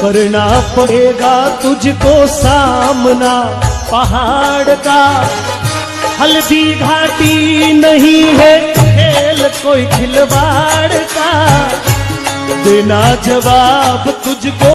करना पड़ेगा तुझको सामना। पहाड़ का हल्दी घाटी नहीं है, खेल कोई खिलवाड़ का। देना जवाब तुझको